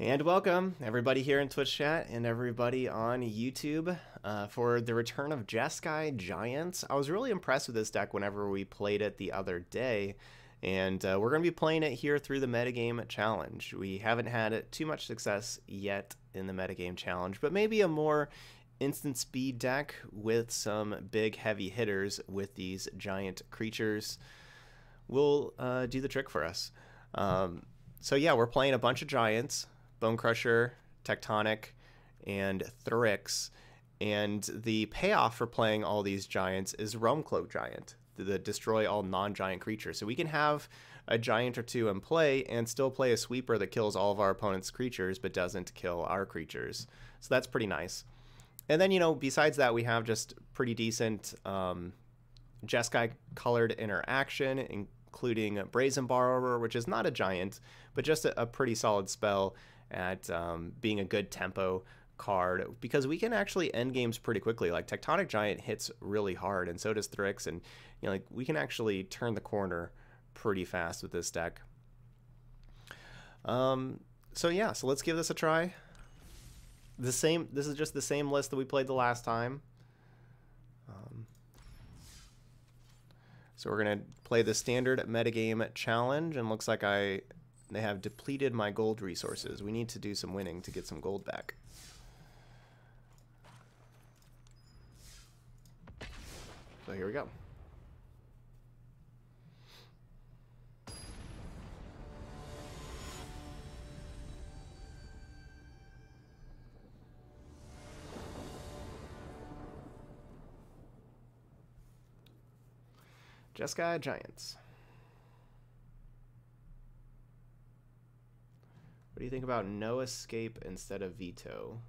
And welcome, everybody here in Twitch chat and everybody on YouTube, uh, for the return of Jeskai Giants. I was really impressed with this deck whenever we played it the other day, and uh, we're going to be playing it here through the Metagame Challenge. We haven't had too much success yet in the Metagame Challenge, but maybe a more instant speed deck with some big heavy hitters with these giant creatures will uh, do the trick for us. Um, so yeah, we're playing a bunch of giants. Bone Crusher, Tectonic, and Thryx. And the payoff for playing all these giants is Realm Cloak Giant, the destroy all non giant creatures. So we can have a giant or two in play and still play a sweeper that kills all of our opponent's creatures but doesn't kill our creatures. So that's pretty nice. And then, you know, besides that, we have just pretty decent um, Jeskai colored interaction, including Brazen Borrower, which is not a giant, but just a, a pretty solid spell at um, being a good tempo card because we can actually end games pretty quickly. Like Tectonic Giant hits really hard, and so does Thryx, and you know, like we can actually turn the corner pretty fast with this deck. Um, so yeah, so let's give this a try. The same. This is just the same list that we played the last time. Um, so we're gonna play the standard metagame challenge, and looks like I they have depleted my gold resources. We need to do some winning to get some gold back. So here we go. Jeskai Giants. What do you think about no escape instead of veto?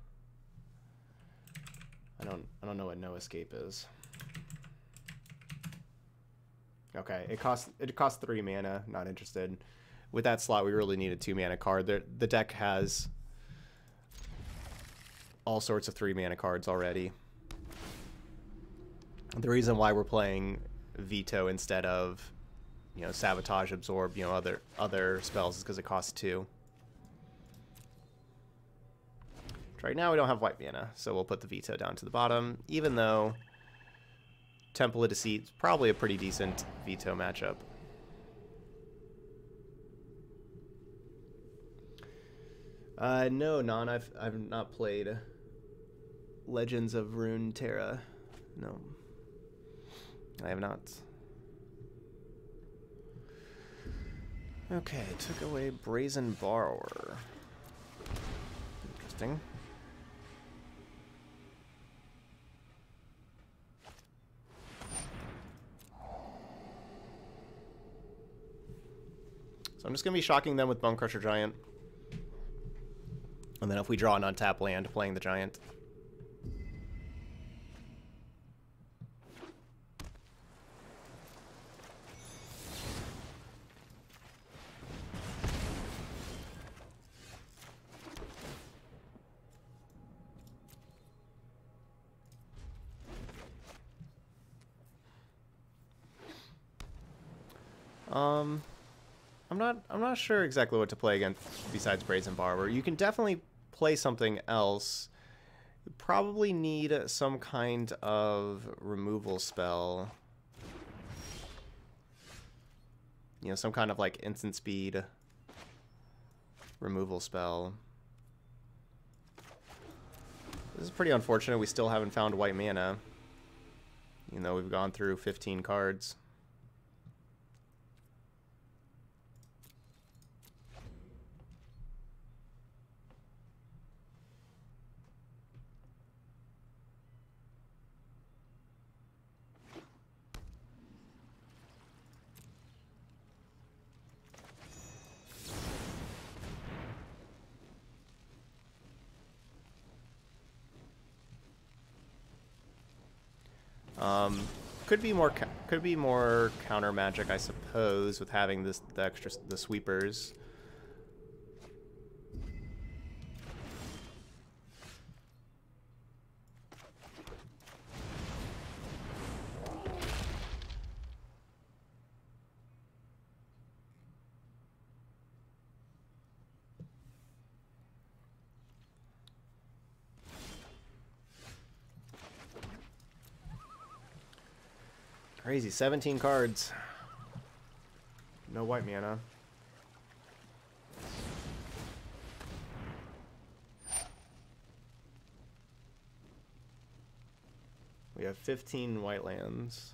I don't I don't know what no escape is. Okay, it costs it costs three mana. Not interested. With that slot, we really need a two mana card. The the deck has all sorts of three mana cards already. The reason why we're playing veto instead of you know sabotage, absorb, you know other other spells is because it costs two. Right now we don't have white Vienna, so we'll put the veto down to the bottom, even though Temple of Deceit is probably a pretty decent veto matchup. Uh, no, non, I've, I've not played Legends of Runeterra. No. I have not. Okay, took away Brazen Borrower. Interesting. So I'm just going to be shocking them with Bone Crusher Giant. And then if we draw an untap land, playing the Giant. Um, not I'm not sure exactly what to play against besides Brazen Borrower. You can definitely play something else. You probably need some kind of removal spell. You know, some kind of like instant speed removal spell. This is pretty unfortunate. We still haven't found white mana. Even though we've gone through 15 cards. Um, could be more could be more counter magic, I suppose, with having this the extra the sweepers. Crazy, 17 cards. No white mana. We have 15 white lands.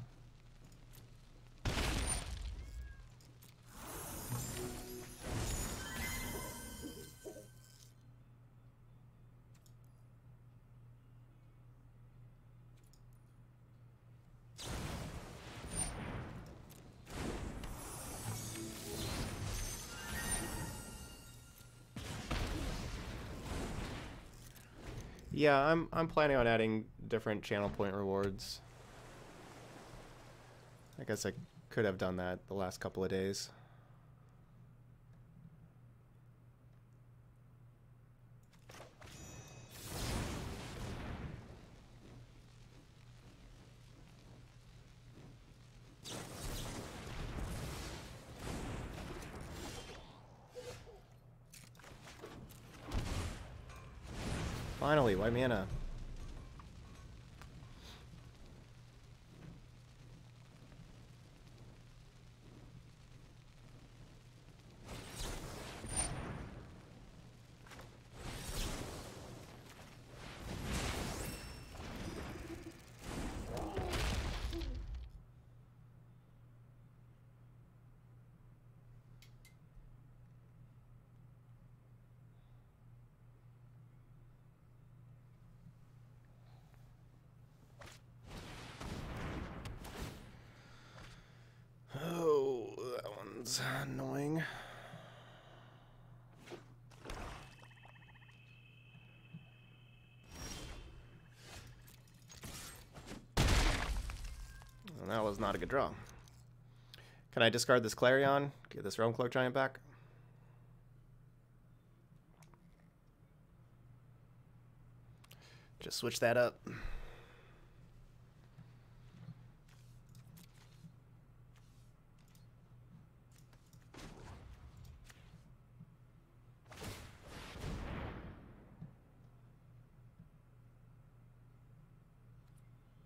Yeah, I'm I'm planning on adding different channel point rewards. I guess I could have done that the last couple of days. Finally, white mana. Oh, that one's annoying. And that was not a good draw. Can I discard this Clarion? Get this Realm Cloak Giant back? Just switch that up.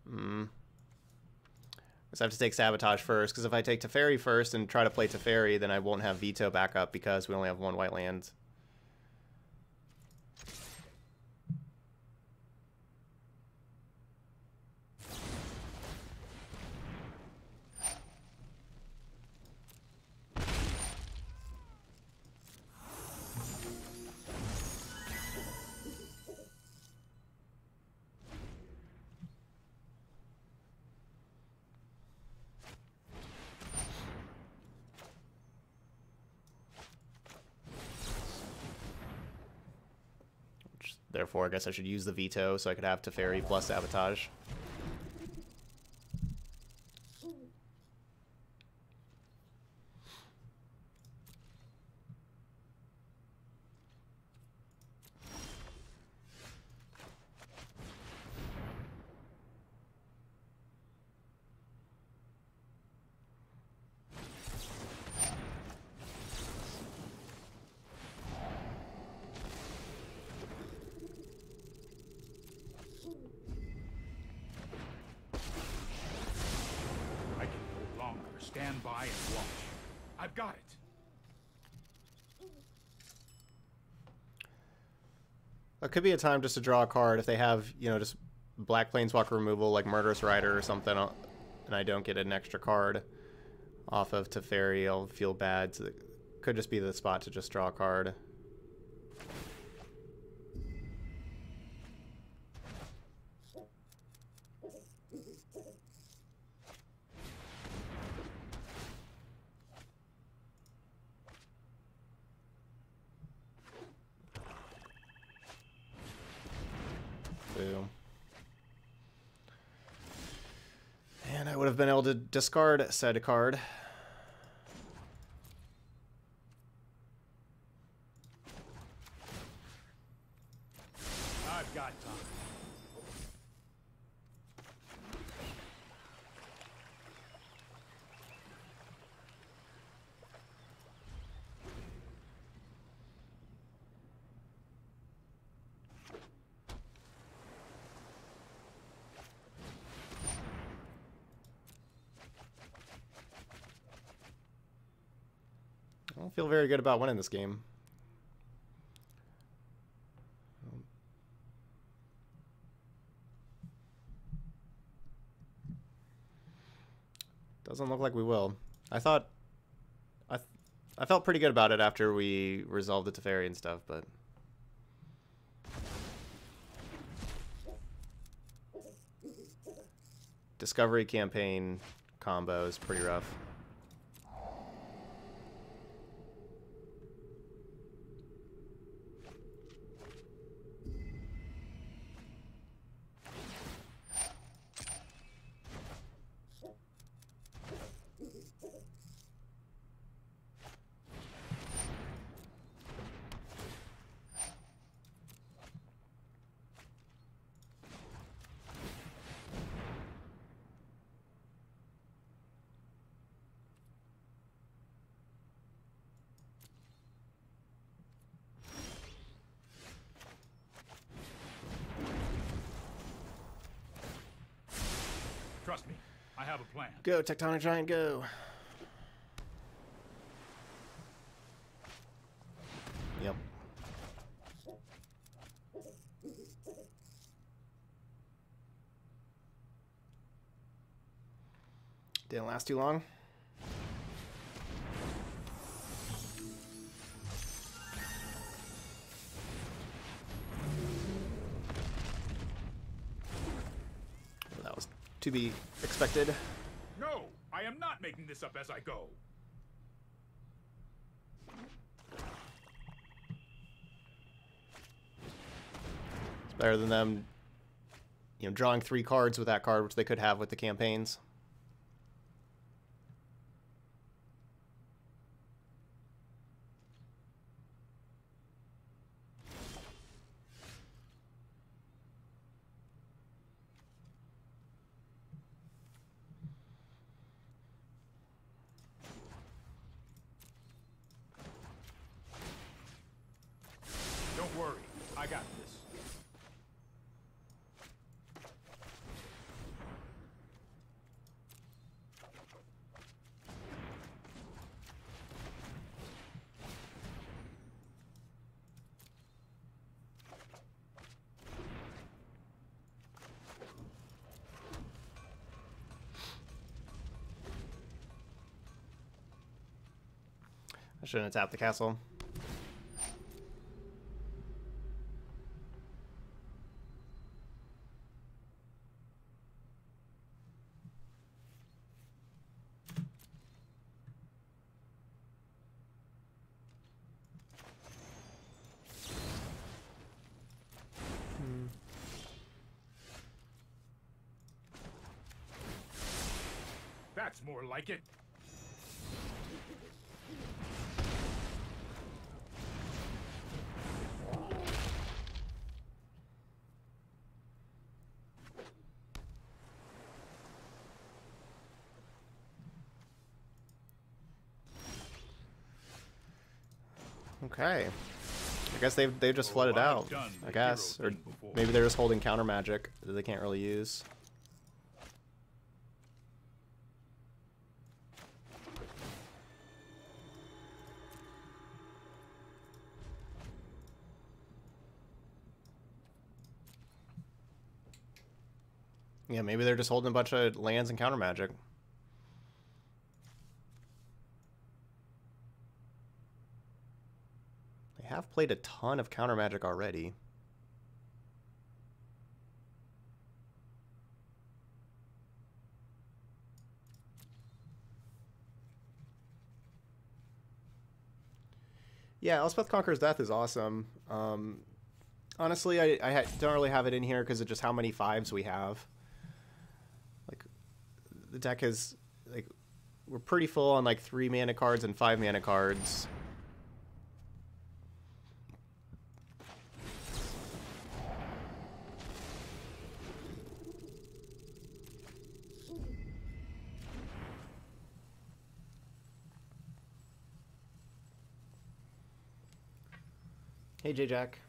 Hmm. Guess I have to take Sabotage first, because if I take Teferi first and try to play Teferi, then I won't have Veto back up because we only have one white land. I guess I should use the Veto so I could have Teferi plus Sabotage. I can no longer stand by and watch. I've got it. That could be a time just to draw a card if they have, you know, just black planeswalker removal like Murderous Rider or something, uh, and I don't get an extra card off of Teferi, I'll feel bad. So it could just be the spot to just draw a card. Boo. And I would have been able to discard said card. Good about winning this game. Doesn't look like we will. I thought I th I felt pretty good about it after we resolved the Teferi and stuff, but Discovery campaign combo is pretty rough. Trust me, I have a plan. Go, Tectonic Giant, go. Yep. Didn't last too long. To be expected. No, I am not making this up as I go. It's better than them, you know, drawing three cards with that card, which they could have with the campaigns. Don't worry, I got this. I shouldn't tapped the castle. That's more like it. Okay. I guess they've they just flooded out. I guess, or maybe they're just holding counter magic that they can't really use. Yeah, maybe they're just holding a bunch of lands and counter magic. Played a ton of counter magic already. Yeah, Elspeth Conquers Death is awesome. Um, honestly, I, I don't really have it in here because of just how many fives we have. Like, the deck is like we're pretty full on like three mana cards and five mana cards. Hey, J Jack.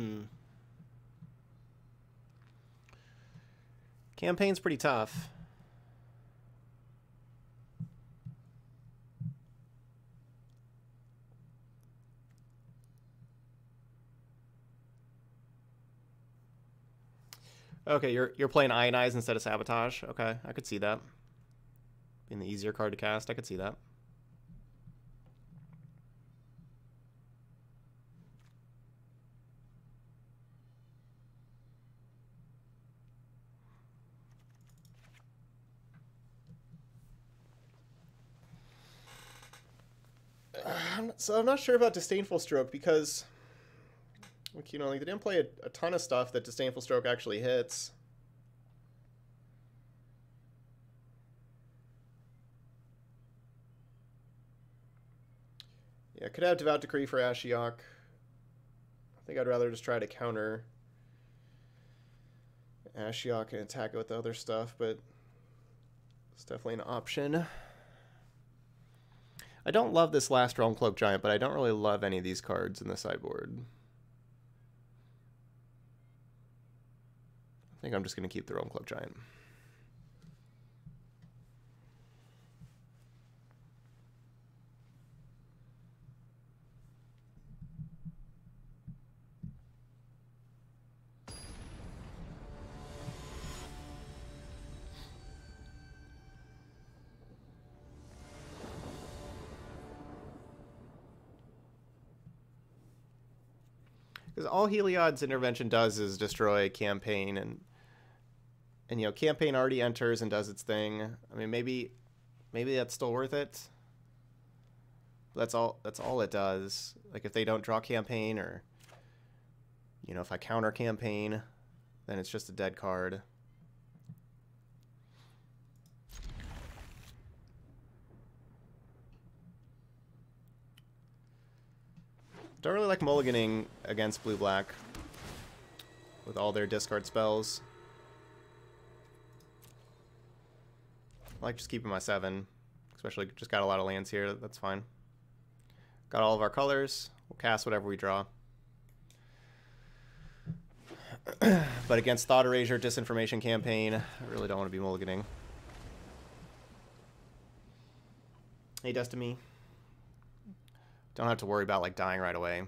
Hmm. Campaign's pretty tough. Okay, you're you're playing Ionize instead of Sabotage. Okay, I could see that. Being the easier card to cast, I could see that. So I'm not sure about Disdainful Stroke because you know, like they didn't play a, a ton of stuff that Disdainful Stroke actually hits. Yeah, could have Devout Decree for Ashiok. I think I'd rather just try to counter Ashiok and attack it with the other stuff, but it's definitely an option. I don't love this last Realm Cloak Giant, but I don't really love any of these cards in the sideboard. I think I'm just going to keep the Realm Cloak Giant. Because all Heliod's intervention does is destroy campaign and and you know campaign already enters and does its thing. I mean maybe maybe that's still worth it. But that's all that's all it does. Like if they don't draw campaign or you know if I counter campaign, then it's just a dead card. Don't really like mulliganing against blue-black with all their discard spells. I like just keeping my 7, especially just got a lot of lands here, that's fine. Got all of our colors, we'll cast whatever we draw. but against Thought Erasure, Disinformation Campaign, I really don't want to be mulliganing. Hey, Destiny. Don't have to worry about like dying right away.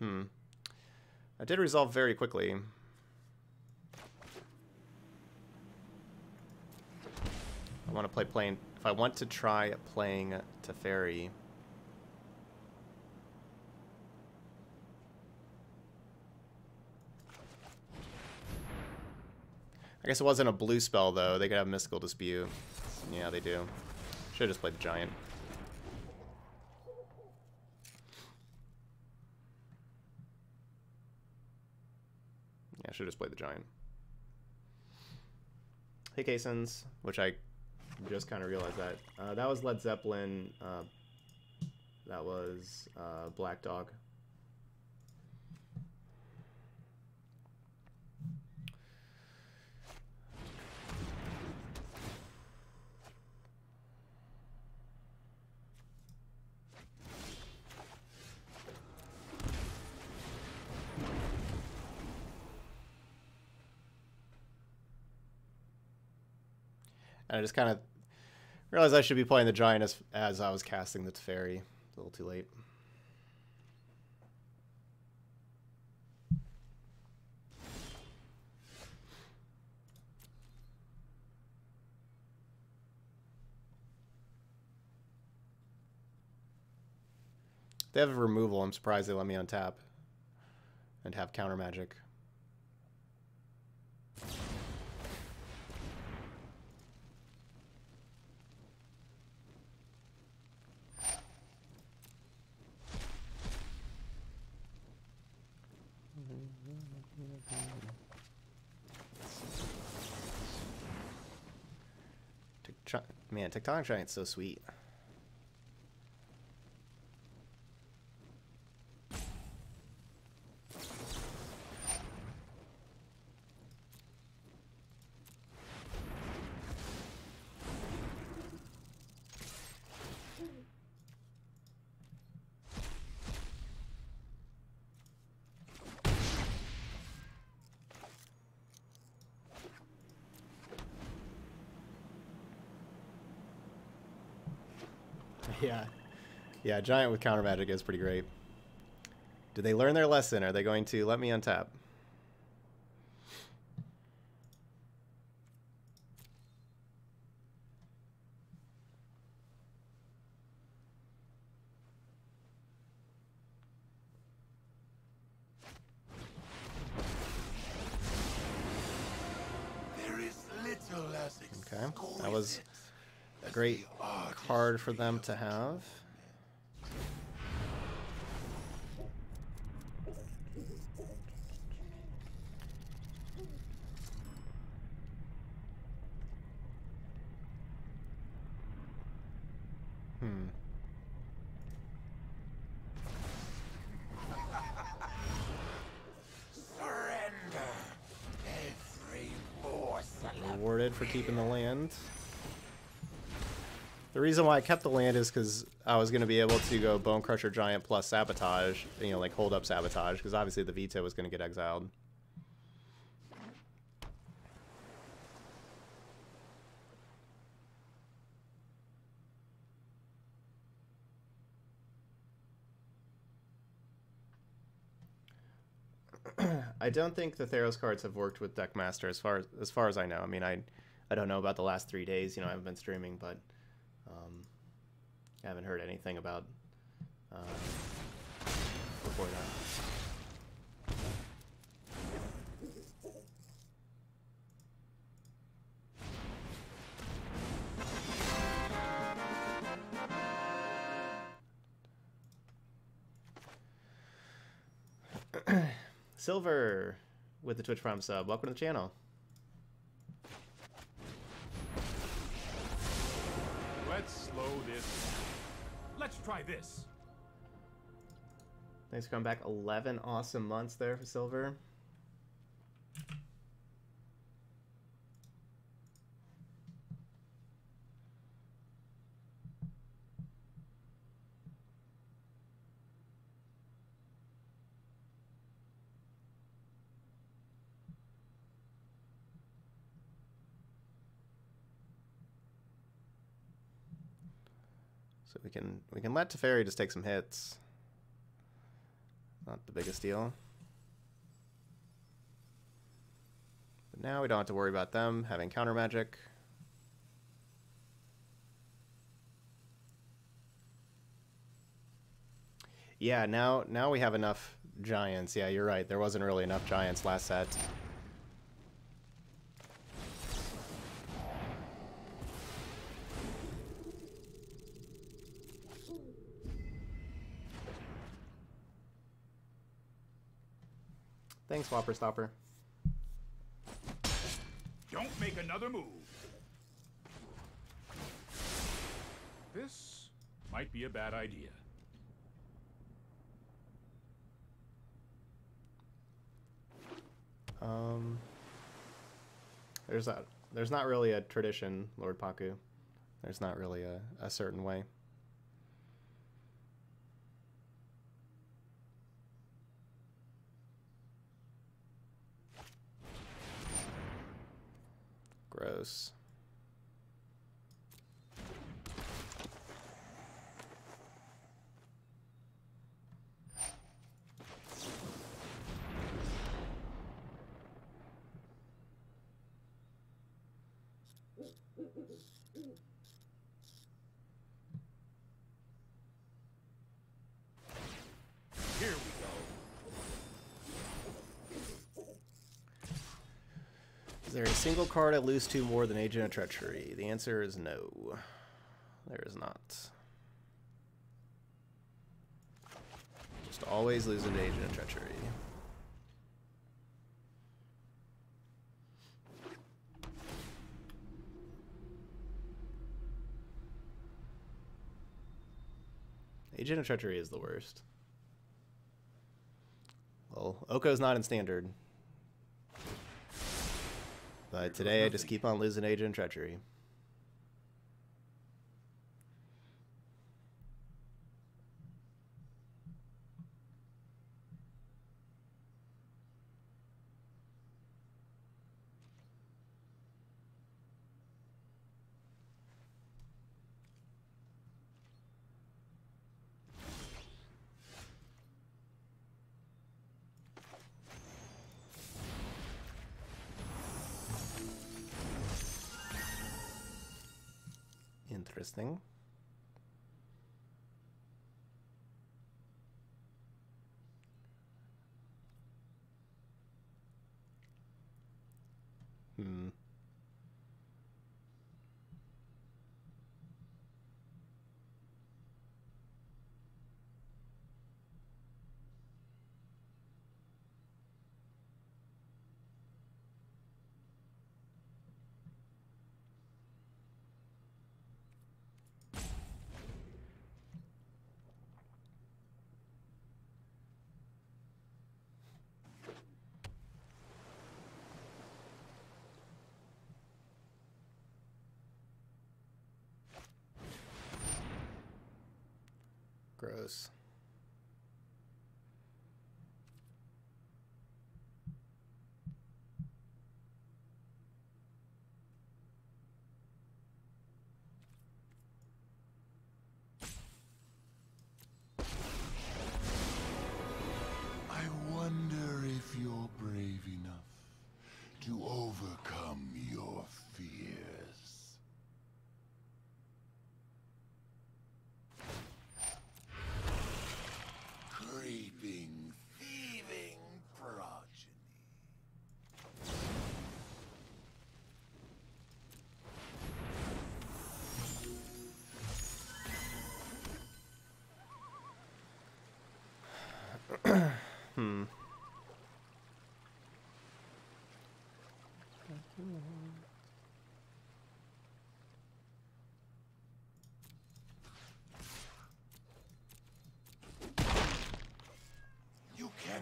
Hmm. I did resolve very quickly. I want to play playing if I want to try playing Teferi... I guess it wasn't a blue spell, though. They could have Mystical Dispute. Yeah, they do. Should've just played the Giant. Yeah, should've just played the Giant. Hey, Kasons, which I just kind of realized that. Uh, that was Led Zeppelin. Uh, that was uh, Black Dog. And I just kind of realized I should be playing the Giant as, as I was casting the Teferi. A little too late. They have a removal. I'm surprised they let me untap and have counter magic. Man, Tectonic Giant's so sweet. Yeah. Yeah, Giant with counter magic is pretty great. Did they learn their lesson? Are they going to let me untap? Okay, that was a great card for them to have. Hmm. Rewarded for keeping the land. The reason why I kept the land is because I was going to be able to go Bone Crusher Giant plus Sabotage, you know, like hold up Sabotage, because obviously the Veto was going to get exiled. I don't think the Theros cards have worked with Deckmaster as far as, as far as I know. I mean, I I don't know about the last three days. You know, I haven't been streaming, but um, I haven't heard anything about uh, before that. Silver with the Twitch Prime sub. Welcome to the channel. Slow this. Let's try this. Thanks for coming back. 11 awesome months there for Silver. We can we can let Teferi just take some hits. Not the biggest deal. But now we don't have to worry about them having counter magic. Yeah, now now we have enough giants. Yeah, you're right. There wasn't really enough giants last set. Thanks, Whopper Stopper. Don't make another move. This might be a bad idea. Um, there's a there's not really a tradition, Lord Paku. There's not really a, a certain way. Gross. Here we go. Is there a single card I lose to more than Agent of Treachery? The answer is no. There is not. Just always losing to Agent of Treachery. Agent of Treachery is the worst. Well, Oko's not in standard. But today I just keep on losing Agent Treachery. Gross.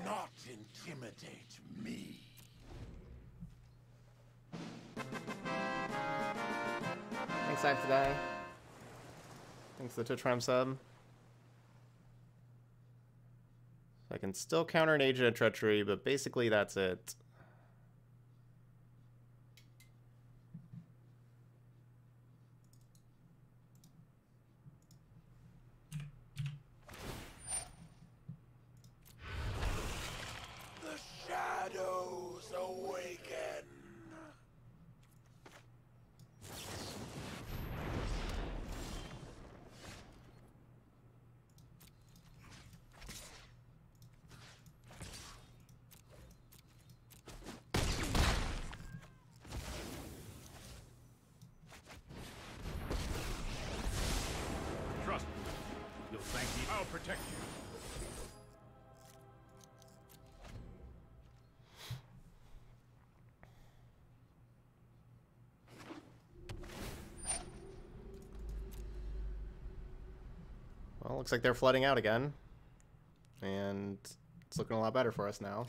Cannot intimidate me. Thanks, Act Today. Thanks to the Prime sub. I can still counter an Agent of Treachery, but basically that's it. Looks like they're flooding out again. And it's looking a lot better for us now.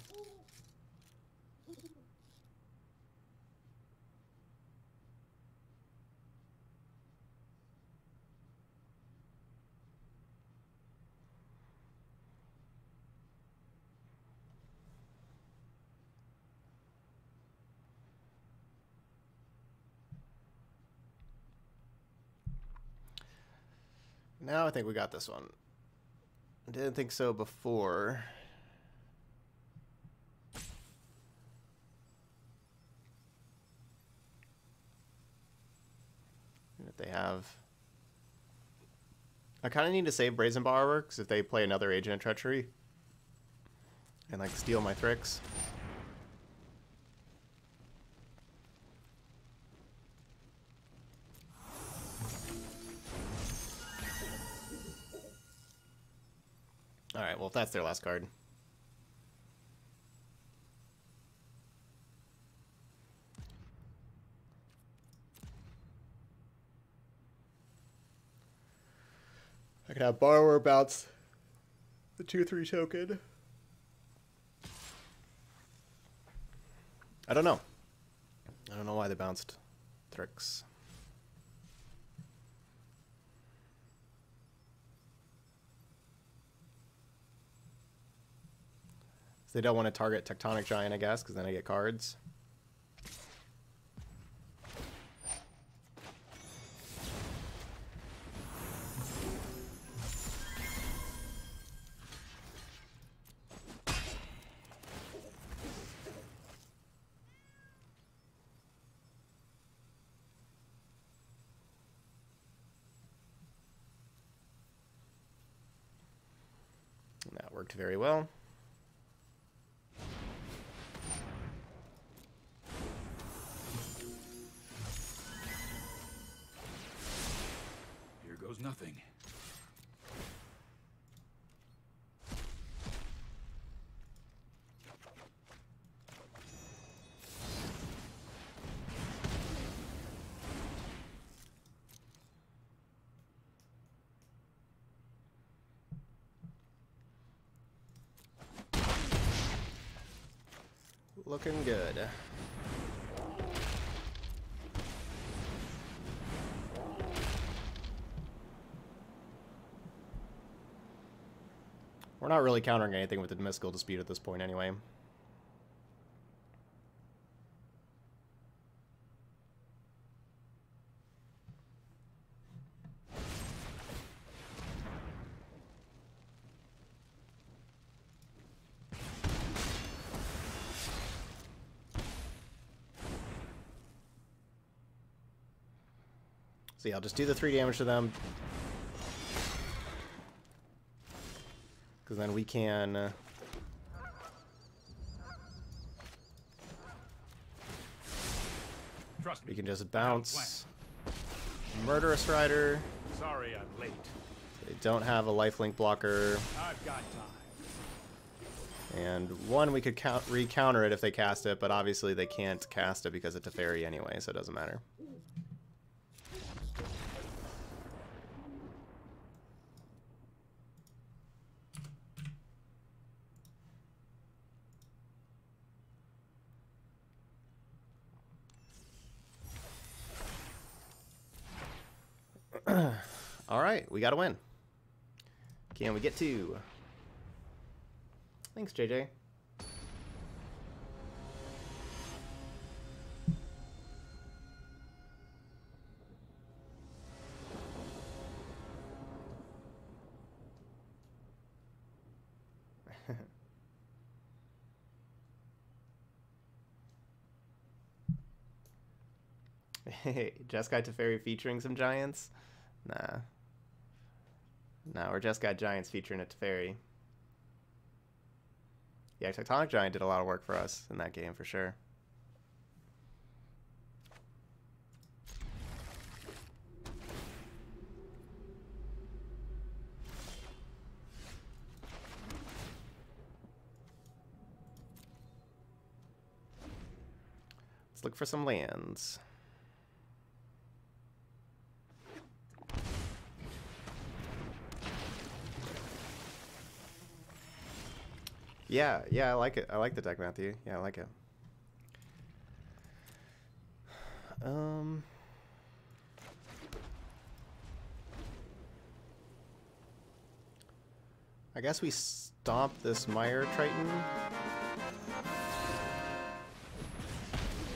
Now I think we got this one. I didn't think so before. If they have. I kind of need to save Brazen Borrower because if they play another Agent of Treachery and like steal my Thryx. Well, if that's their last card. I can have Borrower bounce the 2 3 token. I don't know. I don't know why they bounced Thryx. So they don't want to target Tectonic Giant, I guess, because then I get cards. That worked very well. Goes nothing. Looking good. We're not really countering anything with the mystical dispute at this point anyway. So yeah, I'll just do the three damage to them. Because then we can... Uh, Trust we can just I have a bounce. Murderous Rider. Sorry I'm late. They don't have a lifelink blocker. I've got time. And one, we could count re-counter it if they cast it, but obviously they can't cast it because it's a fairy anyway, so it doesn't matter. All we got to win. Can we get to? Thanks, JJ. Hey, Jeskai Teferi featuring some giants? Nah. Nah, we're got Giants featuring a Teferi. Yeah, Tectonic Giant did a lot of work for us in that game for sure. Let's look for some lands. Yeah, yeah, I like it. I like the deck, Matthew. Yeah, I like it. Um. I guess we stomp this Mire Triton.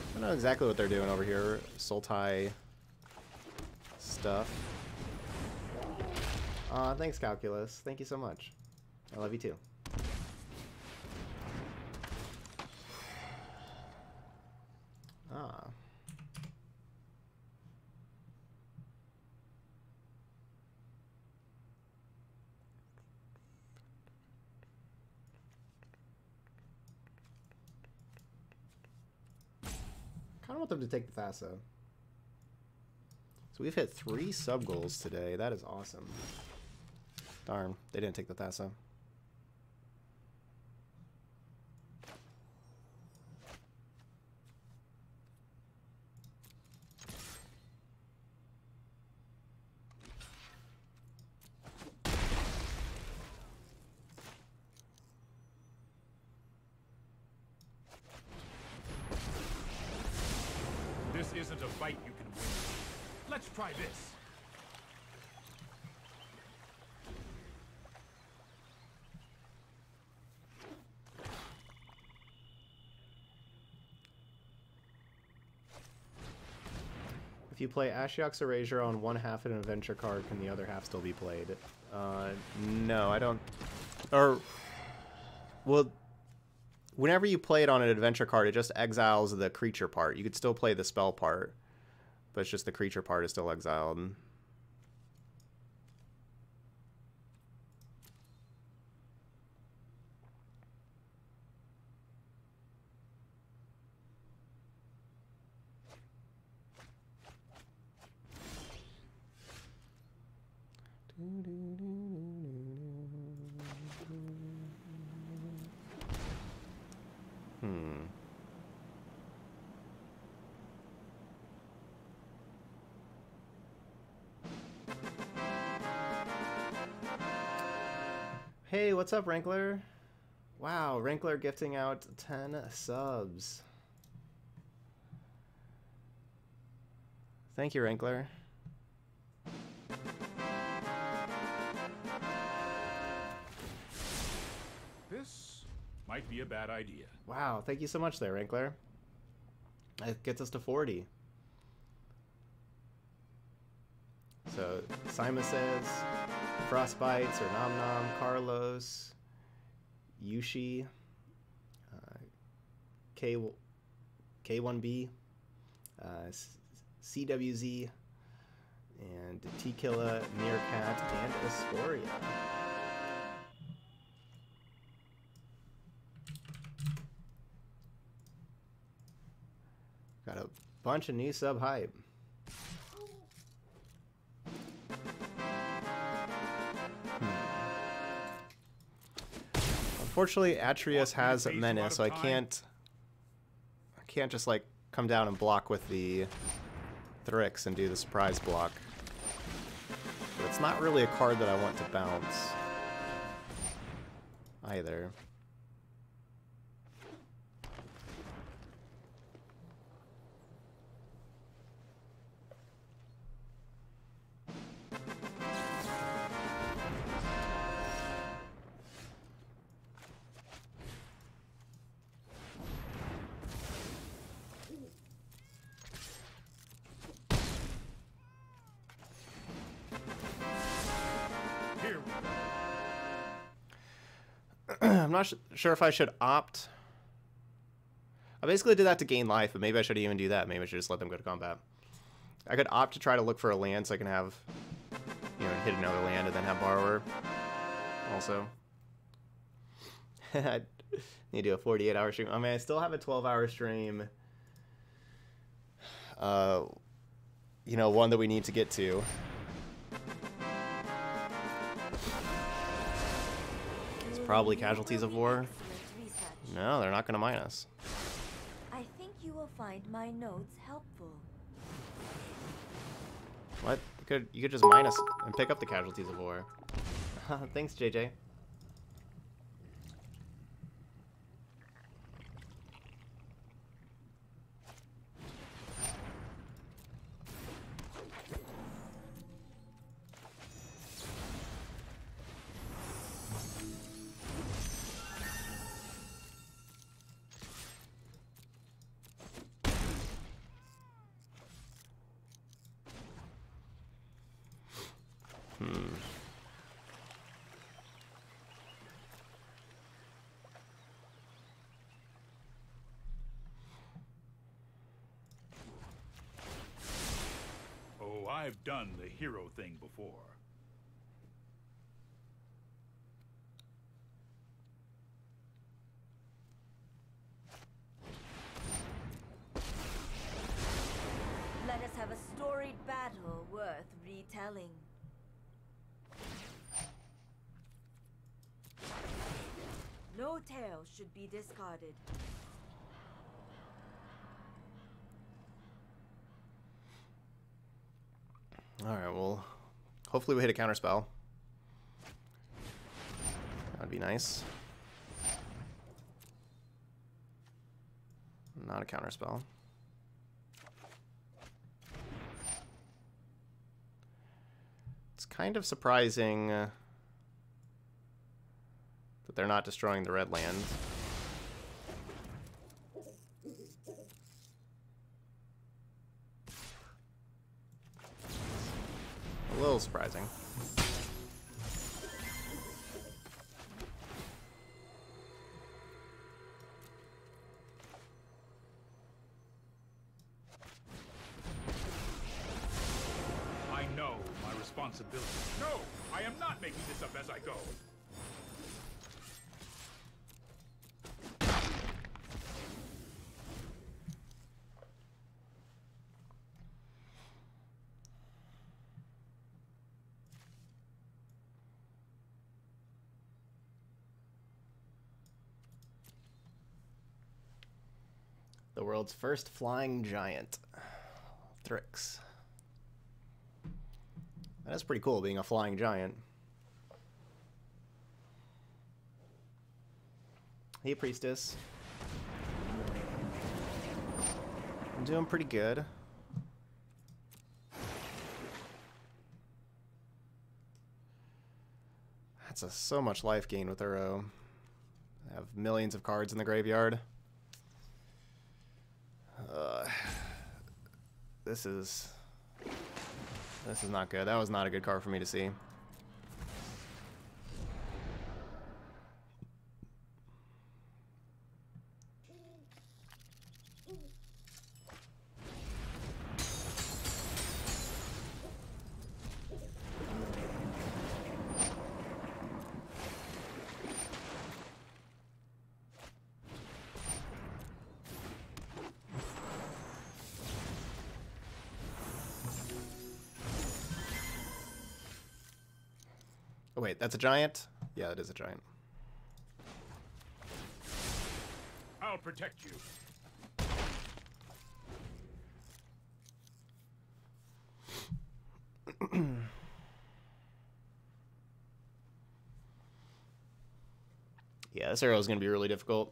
I don't know exactly what they're doing over here. Sultai stuff. Aw, thanks, Calculus. Thank you so much. I love you too. Ah. Kind of want them to take the Thassa. So we've hit three sub goals today. That is awesome. Darn, they didn't take the Thassa. This isn't a fight you can win. Let's try this. If you play Ashiok's Erasure on one half of an adventure card, can the other half still be played? Uh, no, I don't. Or, well, whenever you play it on an adventure card, it just exiles the creature part. You could still play the spell part, but it's just the creature part is still exiled. What's up, Rankler? Wow, Rankler gifting out 10 subs. Thank you, Rankler. This might be a bad idea. Wow, thank you so much there, Rankler. That gets us to 40. So, Simon says, Frostbites or Nom Nom, Carlos, Yushi, uh, K, K1B, uh, CWZ, and T-Killa, Meerkat, and Escoria. Got a bunch of new sub hype. Unfortunately, Atreus has menace, so I can't. I can't just like come down and block with the Thryx and do the surprise block. But it's not really a card that I want to bounce either. Not sure if I should opt. I basically did that to gain life, but maybe I should even do that. Maybe I should just let them go to combat. I could opt to try to look for a land so I can have, you know, hit another land and then have borrower. Also, I need to do a 48 hour stream. I mean, I still have a 12 hour stream. Uh, you know, one that we need to get to. Probably casualties of war. No, they're not going to mine us. I think you will find my notes helpful. What? You could you could just mine us and pick up the casualties of war. Thanks, JJ. I've done the hero thing before. Let us have a storied battle worth retelling. No tale should be discarded. All right. Well, hopefully we hit a counter spell. That'd be nice. Not a counter spell. It's kind of surprising uh, that they're not destroying the red land. Surprising. World's first flying giant. Thryx. That is pretty cool being a flying giant. Hey, Priestess. I'm doing pretty good. That's a, so much life gain with Uro. I have millions of cards in the graveyard. Uh, this is... This is not good. That was not a good car for me to see. Giant? Yeah, it is a giant. I'll protect you. Yeah, this arrow is going to be really difficult.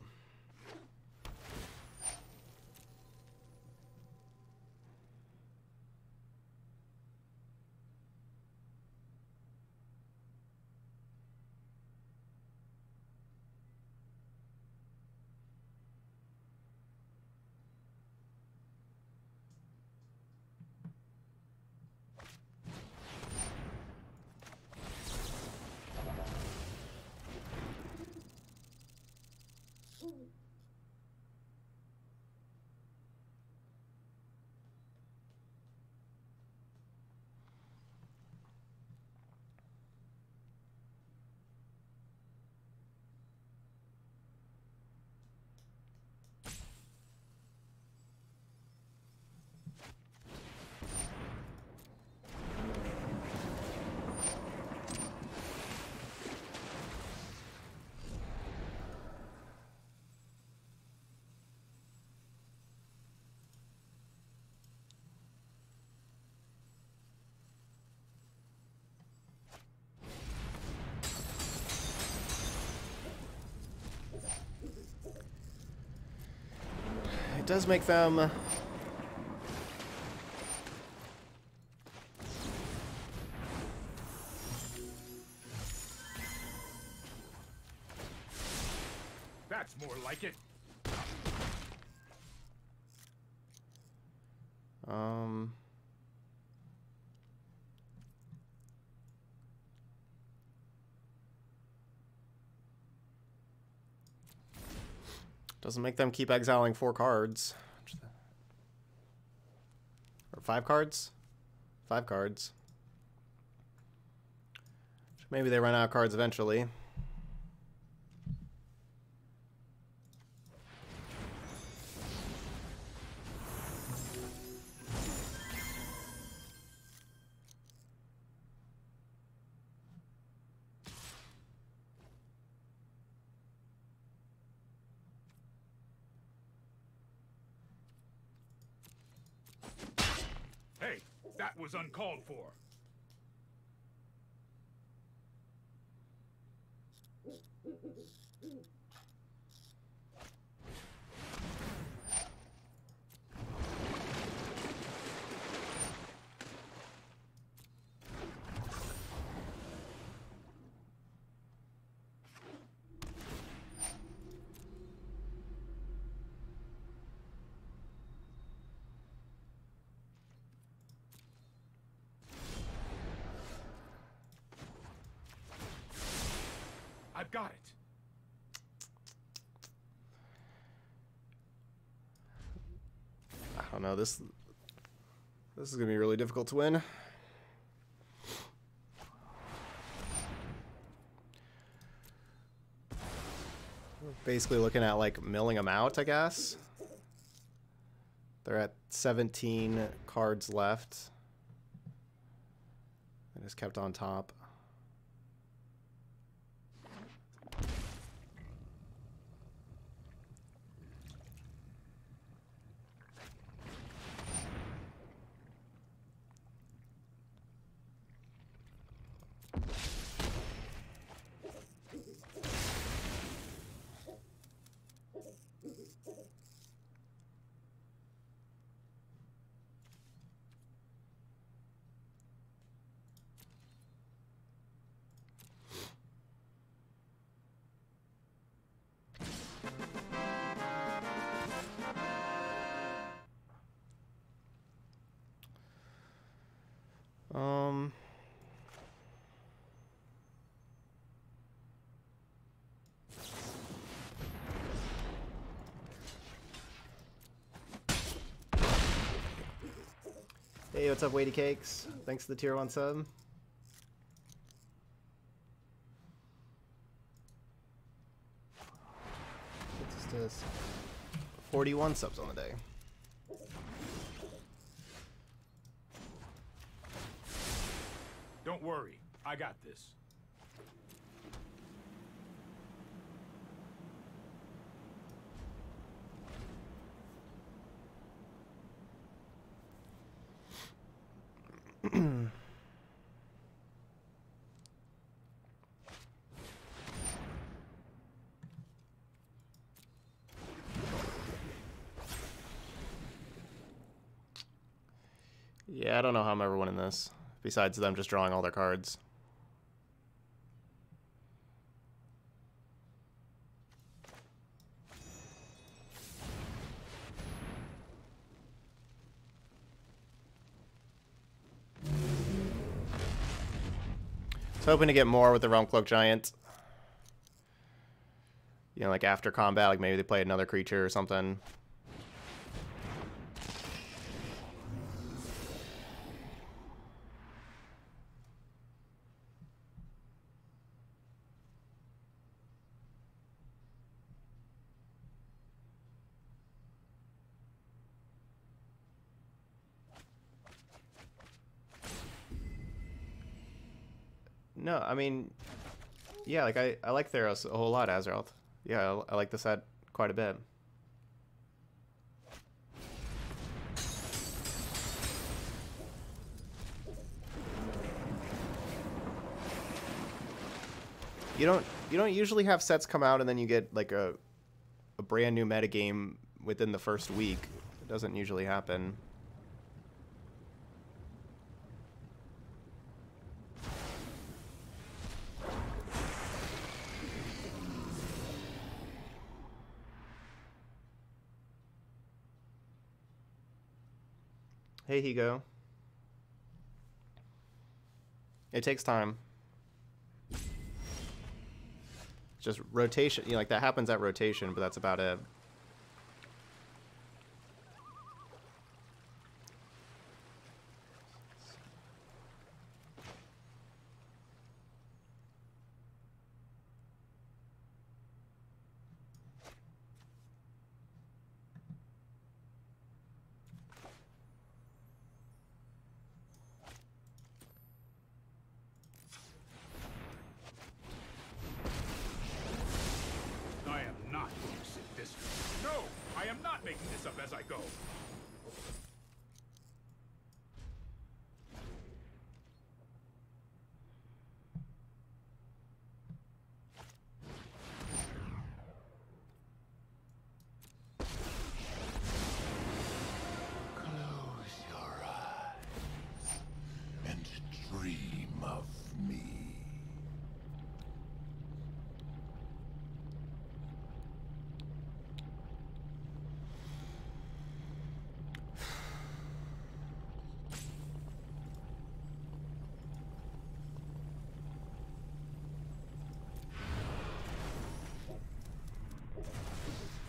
Does make them... Doesn't make them keep exiling four cards. Or five cards? Five cards. Maybe they run out of cards eventually. Was uncalled for. I've got it. I don't know, this this is gonna be really difficult to win. Basically looking at like milling them out, I guess. They're at 17 cards left. I just kept on top. What's up, Weighty Cakes? Thanks for the tier one sub. What's this? 41 subs on the day. Don't worry, I got this. Yeah, I don't know how I'm ever winning this. Besides them just drawing all their cards. I was hoping to get more with the Realm Cloak Giant. You know, like after combat, like maybe they play another creature or something. I mean, yeah, like I, I like Theros a whole lot, Azeroth. Yeah, I, I like the set quite a bit. You don't you don't usually have sets come out and then you get like a a brand new metagame within the first week. It doesn't usually happen. Hey, Higo. It takes time. Just rotation, you know, like that happens at rotation, but that's about it. I am not going to sit this. No, I am not making this up as I go. Close your eyes and dream of me.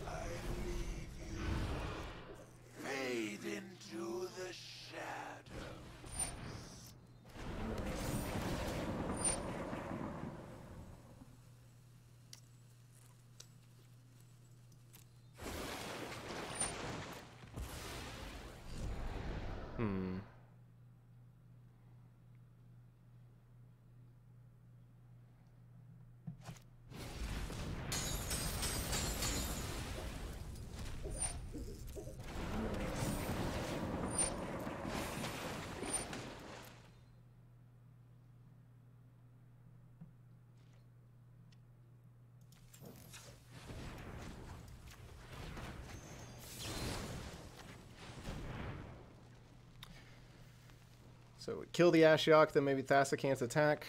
I leave you fade into the shadows. Hmm. So we kill the Ashiok, then maybe Thassa can't attack.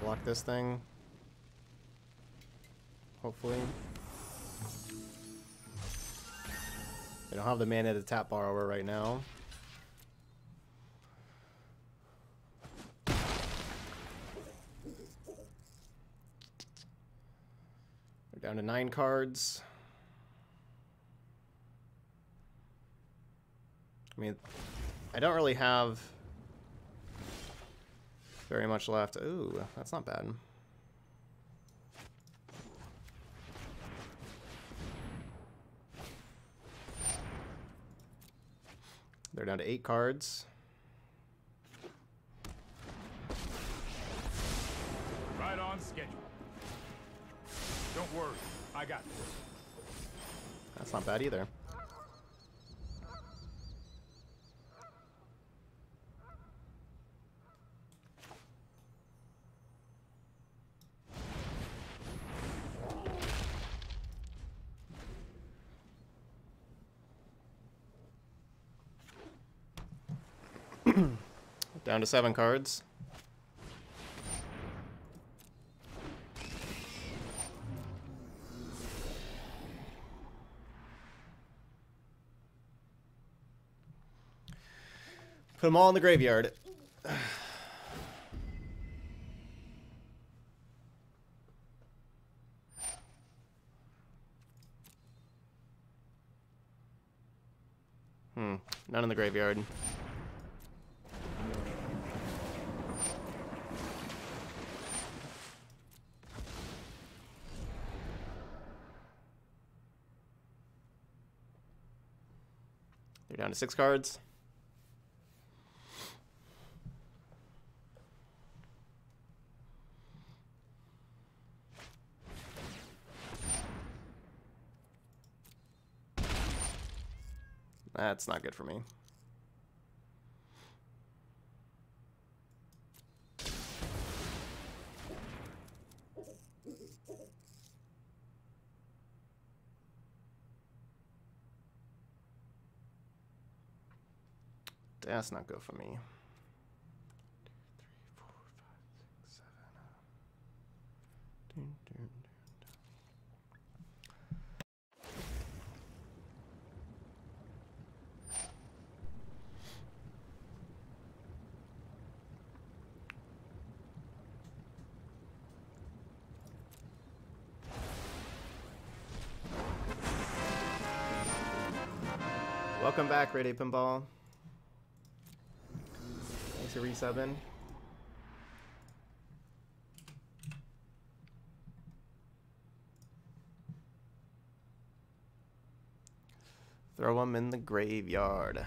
Block this thing. Hopefully. They don't have the mana to tap borrower right now. Nine cards. I mean, I don't really have very much left. Ooh, that's not bad. They're down to eight cards. Right on schedule. Don't worry, I got this. That's not bad either. Down to seven cards. Put them all in the graveyard. Hmm, none in the graveyard. They're down to six cards. That's not good for me. That's not good for me. Three, four, five, six, seven. Dun, dun, dun, dun. Welcome back, Ray Day Pinball. Thanks for resubbing. Throw him in the graveyard.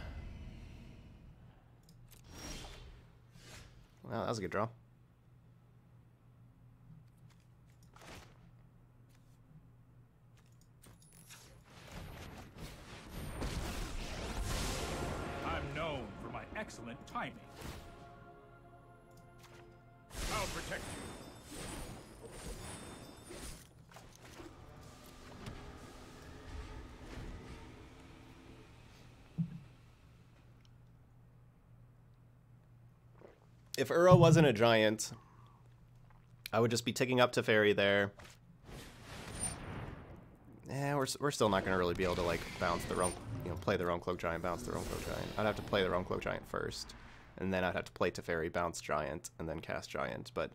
Well, that was a good draw. Timing. I'll protect you. If Uro wasn't a giant, I would just be ticking up to fairy there. Eh, we're, we're still not going to really be able to, like, bounce the realm, you know, play the realm cloak giant, bounce the realm cloak giant. I'd have to play the realm cloak giant first, and then I'd have to play Teferi, bounce giant, and then cast giant, but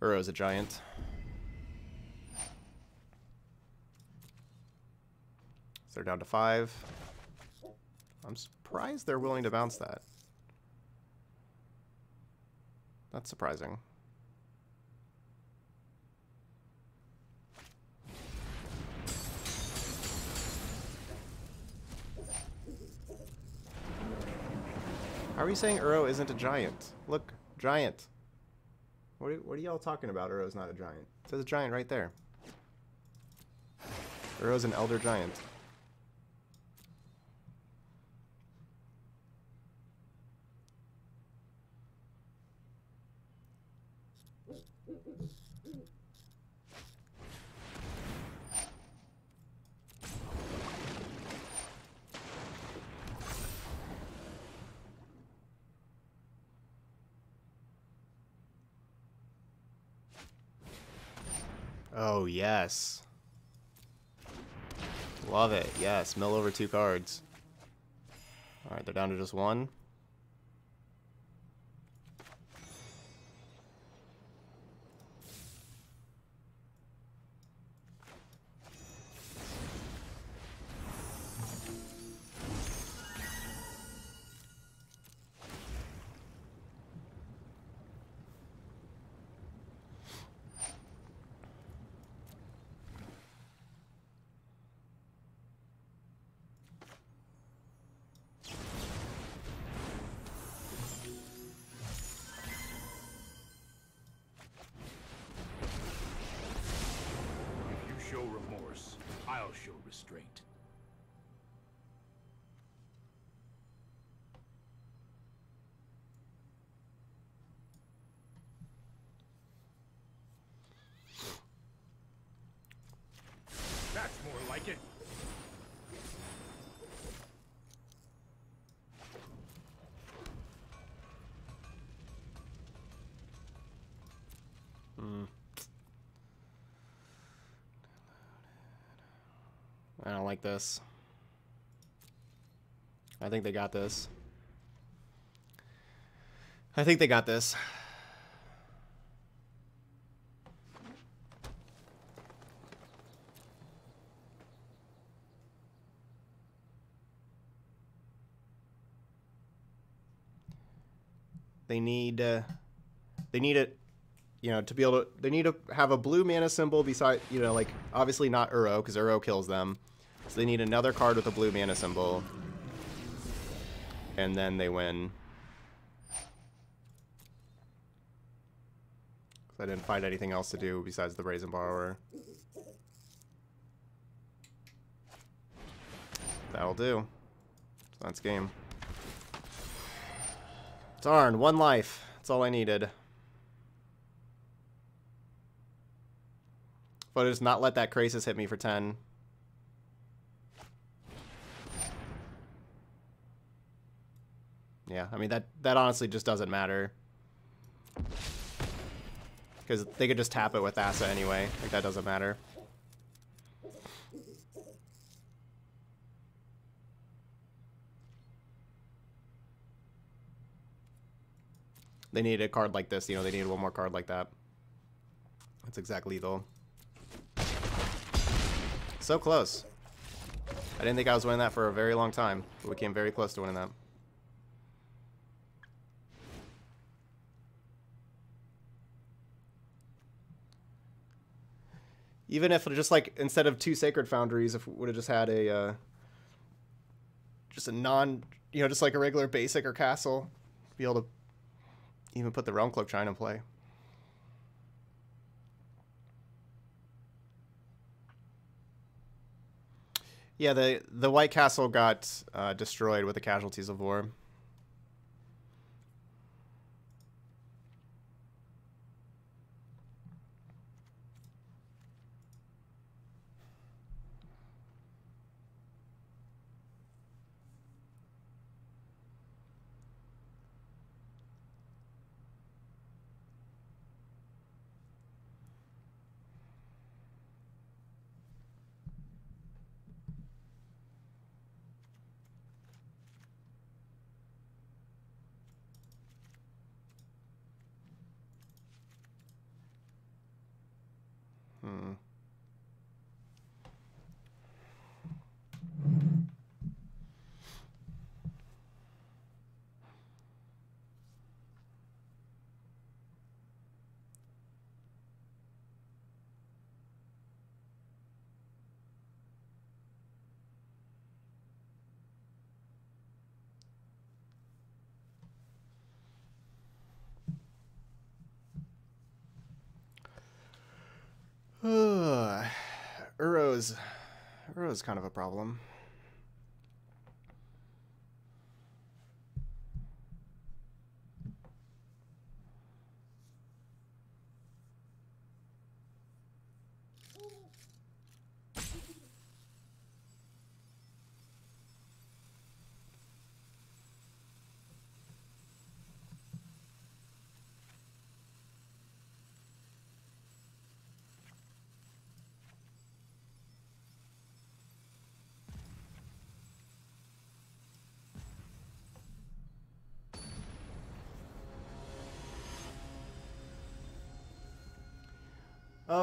Uro's a giant. So they're down to five. I'm surprised they're willing to bounce that. That's surprising. Are you saying Uro isn't a giant? Look, giant. What are, what are y'all talking about? Uro's not a giant. It says giant right there. Uro's an elder giant. Oh, yes. Love it. Yes, mill over two cards. Alright, they're down to just one. Like this. I think they got this. I think they got this. They need uh, they need it you know to be able to they need to have a blue mana symbol beside you know like obviously not Uro because Uro kills them. So they need another card with a blue mana symbol. And then they win. I didn't find anything else to do besides the Brazen Borrower. That'll do. That's game. Darn, one life. That's all I needed. But just not let that Krasis hit me for 10. Yeah, I mean, that, that honestly just doesn't matter. Because they could just tap it with Asa anyway. Like, that doesn't matter. They needed a card like this, you know, they needed one more card like that. That's exactly lethal. So close. I didn't think I was winning that for a very long time, but we came very close to winning that. Even if it just like instead of two sacred foundries, if we would have just had a uh, just a non, you know, just like a regular basic or castle, be able to even put the Realm-Cloaked Giant in play. Yeah, the the White Castle got uh, destroyed with the casualties of war. Hmm. Uro's Uro's kind of a problem.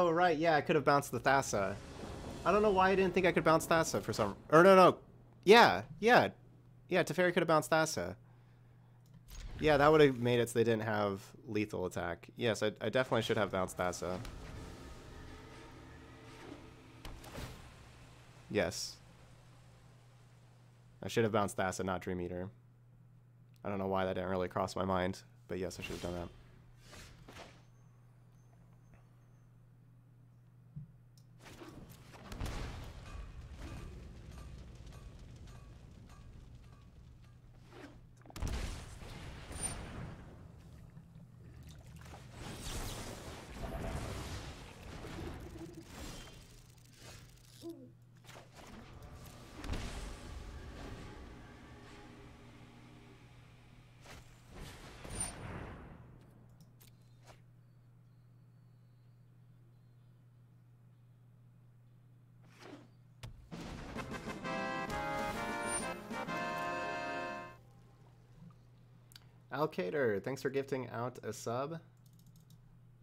Oh right, yeah, I could have bounced the Thassa. I don't know why I didn't think I could bounce Thassa for some. Or no, no, yeah, yeah, yeah. Teferi could have bounced Thassa. Yeah, that would have made it so they didn't have lethal attack. Yes, I, I definitely should have bounced Thassa. Yes. I should have bounced Thassa, not Dream Eater. I don't know why that didn't really cross my mind, but yes, I should have done that. Alcater, thanks for gifting out a sub.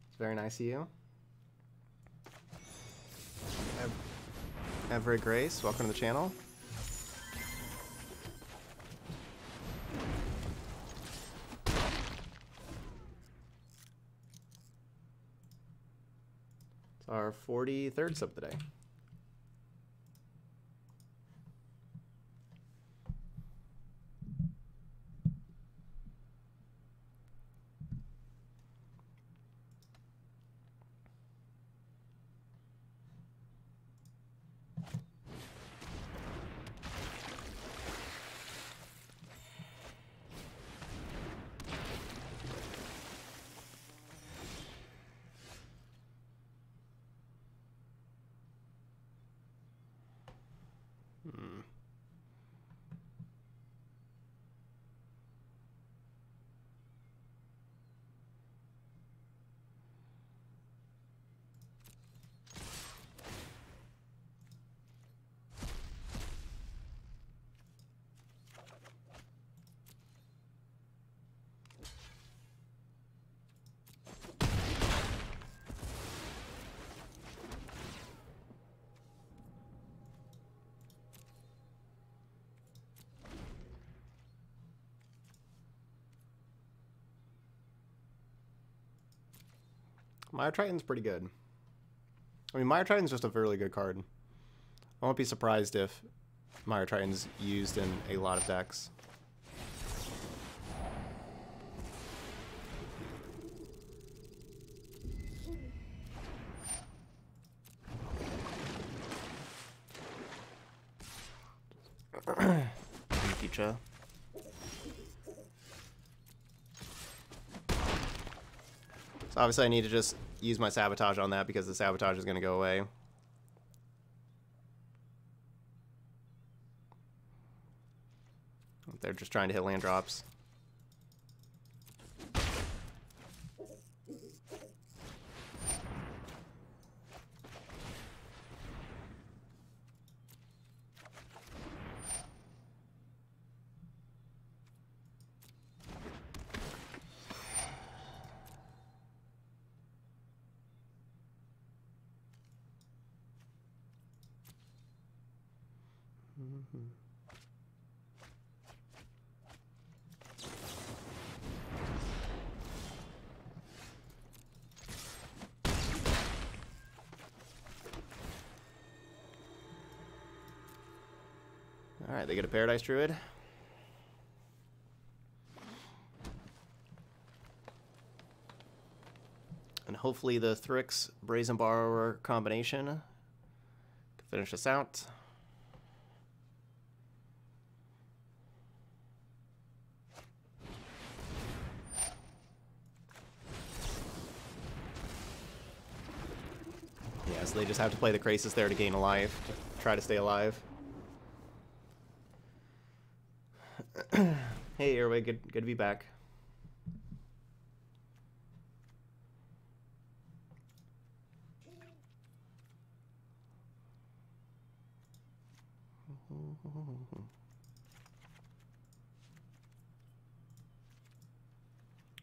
It's very nice of you. Ev- Everett Grace, welcome to the channel. It's our 43rd sub today. Mire Triton's pretty good. I mean, Mire Triton's just a really good card. I won't be surprised if Mire Triton's used in a lot of decks. Future. So obviously I need to just use my sabotage on that because the sabotage is going to go away. They're just trying to hit land drops. Alright, they get a Paradise Druid. And hopefully the Thryx Brazen Borrower combination can finish us out. Yeah, so they just have to play the Krasis there to gain a life, to try to stay alive. Hey, Airway, good good to be back.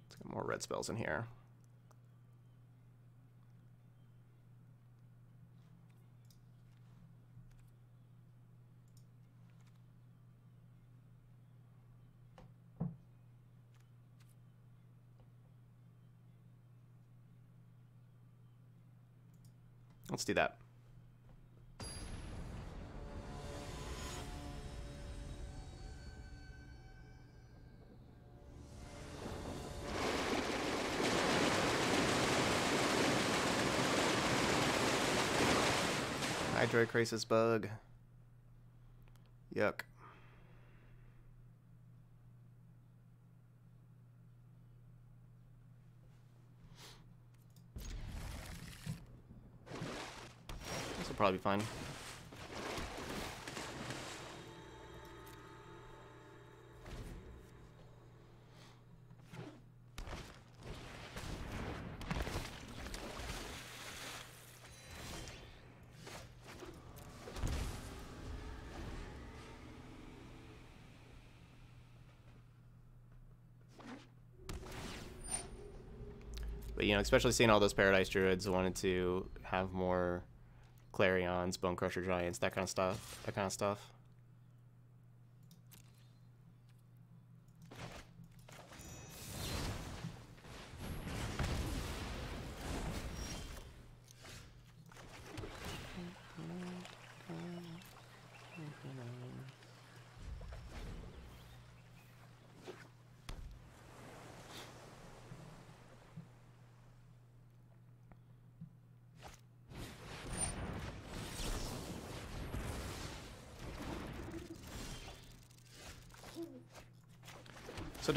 Let's get more red spells in here. Let's do that. Hydroid Krasis bug. Yuck. probably be fine. But, you know, especially seeing all those Paradise Druids wanted to have more Clarions, Bonecrusher Giants, that kind of stuff. That kind of stuff.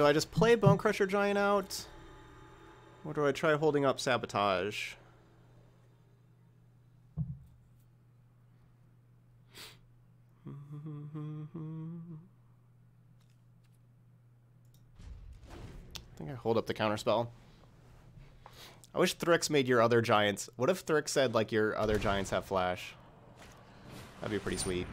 Do I just play Bonecrusher Giant out? Or do I try holding up Sabotage? I think I hold up the counterspell. I wish Thryx made your other giants. What if Thryx said, like, your other giants have flash? That'd be pretty sweet.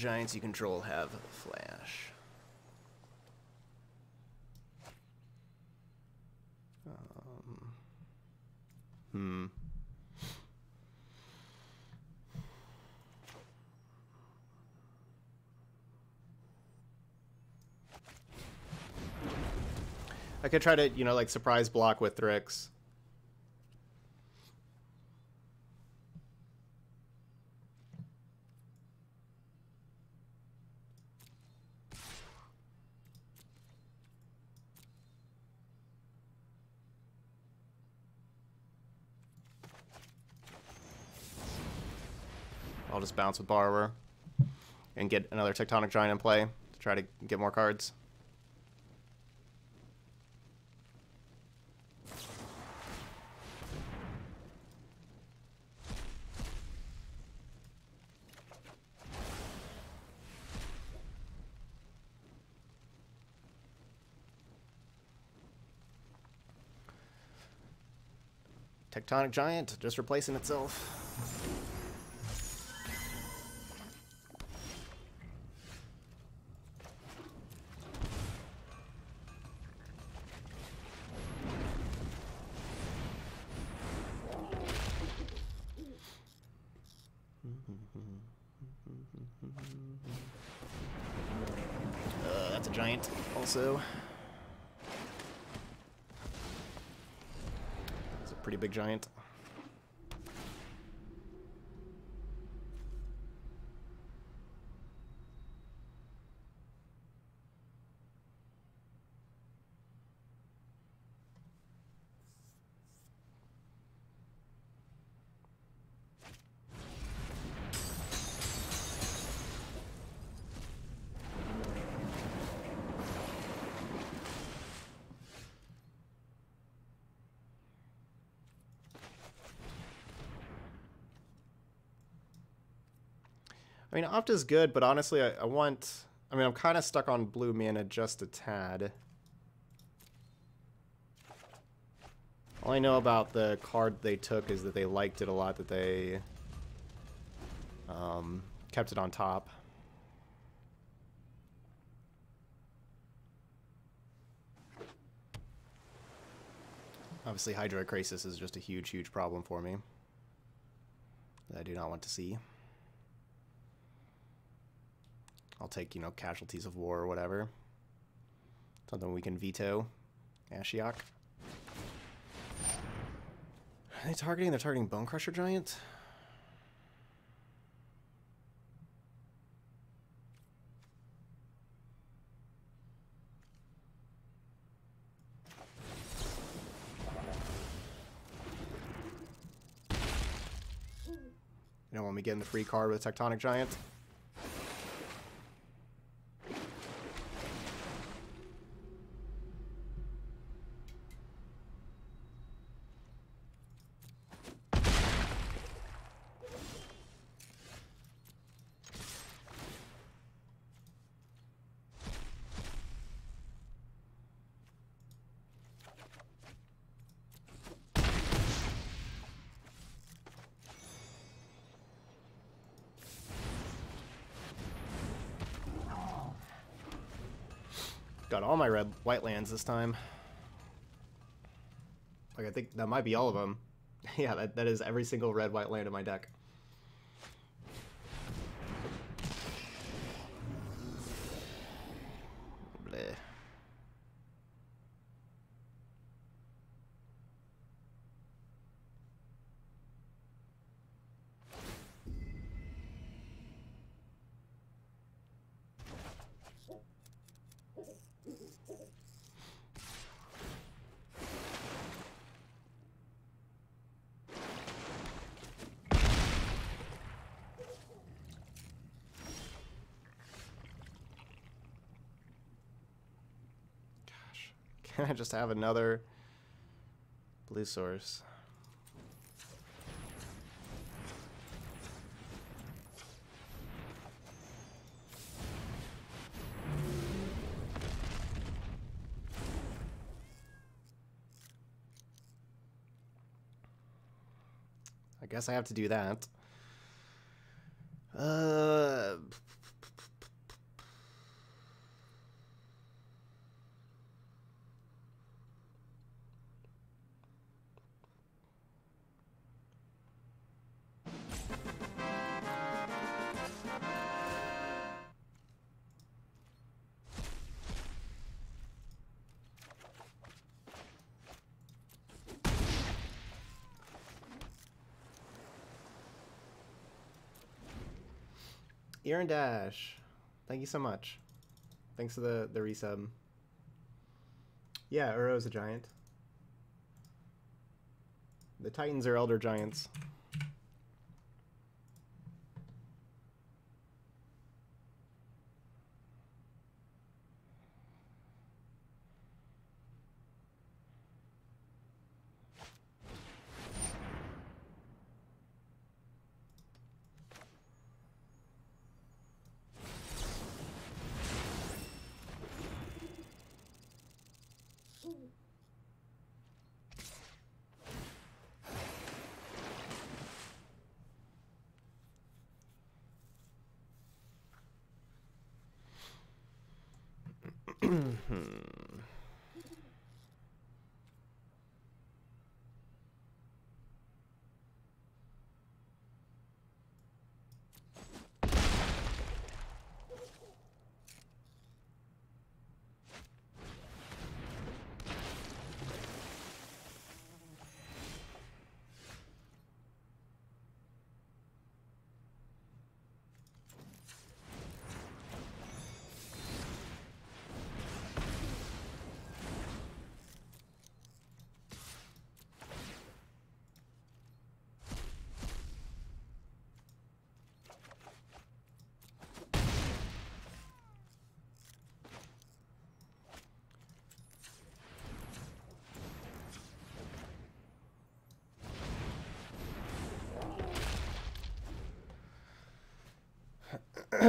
Giants you control have flash. Um, hmm. I could try to, you know, like surprise block with Thryx. Bounce with Borrower and get another Tectonic Giant in play to try to get more cards. Tectonic Giant just replacing itself. Giant. I mean, Opta's good, but honestly, I, I want... I mean, I'm kind of stuck on blue mana just a tad. All I know about the card they took is that they liked it a lot, that they um, kept it on top. Obviously, Hydroid Krasis is just a huge, huge problem for me. That I do not want to see. I'll take, you know, casualties of war or whatever. Something we can veto. Ashiok. Are they targeting? They're targeting Bonecrusher Giant? You don't want me getting the free card with Tectonic Giant? Got all my red lands this time. Like I think that might be all of them. yeah, that, that is every single red white land in my deck. Bleh. Gosh, can I just have another blue source? I guess I have to do that. Uh, Erin Dash, thank you so much. Thanks for the the resub. Yeah, Uro's a giant. The Titans are elder giants.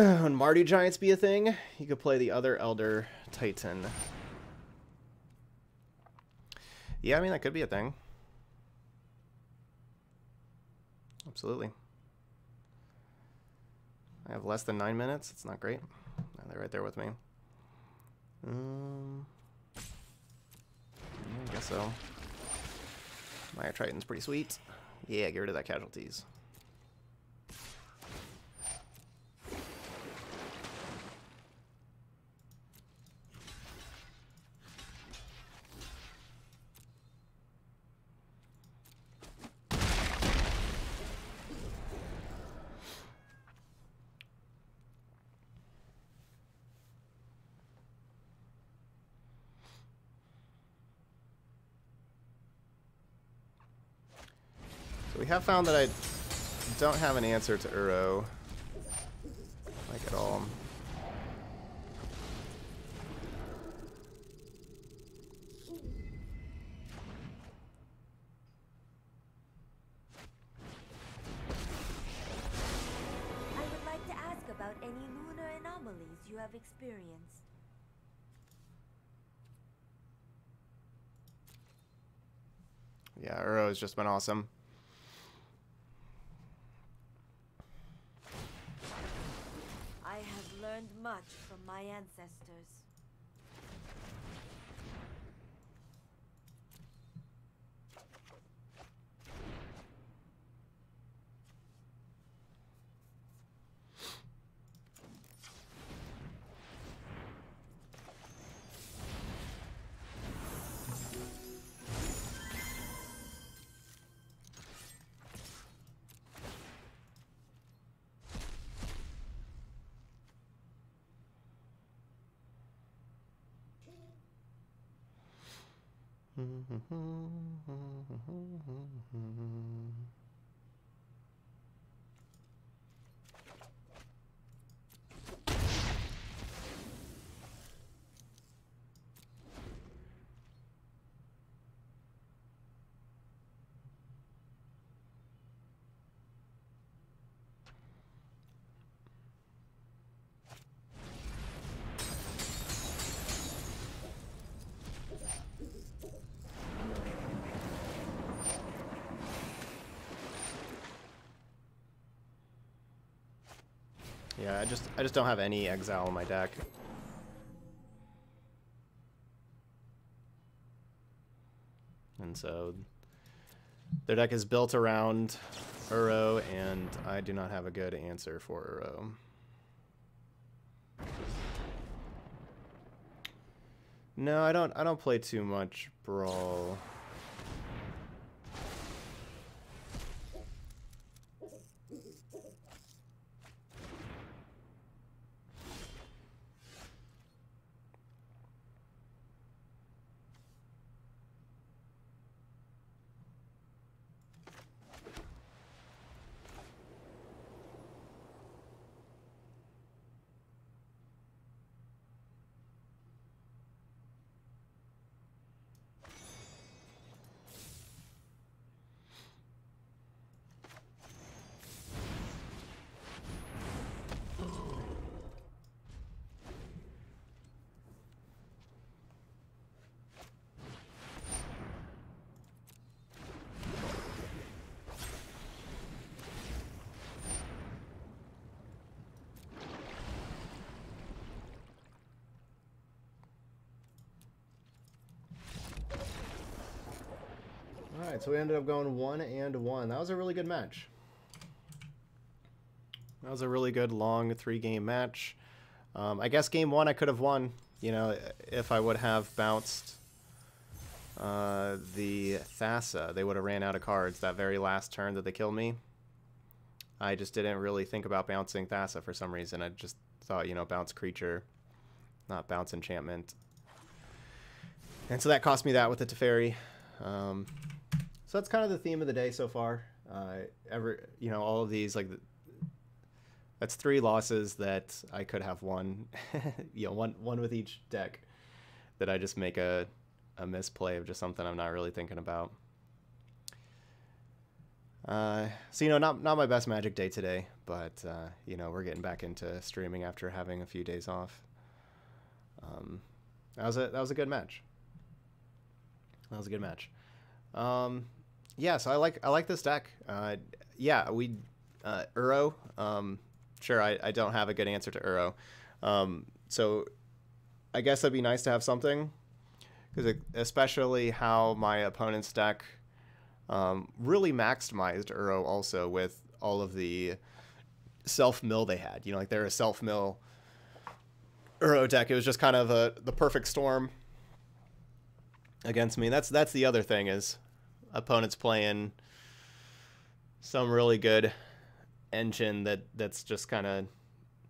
when Mardu Giants be a thing, you could play the other Elder Titan. Yeah, I mean, that could be a thing. Absolutely. I have less than nine minutes. It's not great. They're right there with me. Um, I guess so. Mire Triton's pretty sweet. Yeah, get rid of that casualties. Have found that I don't have an answer to Uro. Like at all. I would like to ask about any lunar anomalies you have experienced. Yeah, Uro has just been awesome. I have learned much from my ancestors. Mm-hmm. Yeah, I just I just don't have any exile in my deck. And so their deck is built around Uro, and I do not have a good answer for Uro. No, I don't I don't play too much Brawl. All so we ended up going one and one. That was a really good match. That was a really good long three game match. Um, I guess game one I could have won, you know, if I would have bounced uh, the Thassa. They would have ran out of cards that very last turn that they killed me. I just didn't really think about bouncing Thassa for some reason. I just thought, you know, bounce creature, not bounce enchantment. And so that cost me that with the Teferi. Um, so that's kind of the theme of the day so far. Uh, every, you know, all of these like, that's three losses that I could have won. you know, one one with each deck that I just make a a misplay of just something I'm not really thinking about. Uh, so you know, not not my best Magic day today, but uh, you know, we're getting back into streaming after having a few days off. Um, that was a that was a good match. That was a good match. Um, yeah, so I like I like this deck. Uh, yeah, we uh, Uro. Um, sure, I, I don't have a good answer to Uro. Um, so I guess it'd be nice to have something because especially how my opponent's deck um, really maximized Uro also with all of the self mill they had. You know, like they're a self mill Uro deck. It was just kind of a the perfect storm against me. That's that's the other thing is opponents playing some really good engine that that's just kind of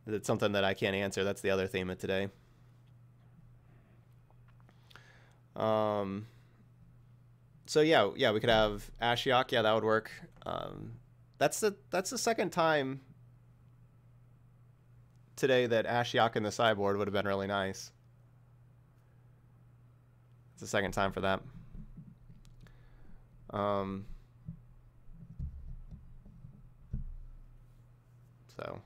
that's something that I can't answer. That's the other theme of today. Um. So yeah, yeah, we could have Ashiok. Yeah, that would work. Um, that's the that's the second time today that Ashiok in the sideboard would have been really nice. It's the second time for that. Um, so,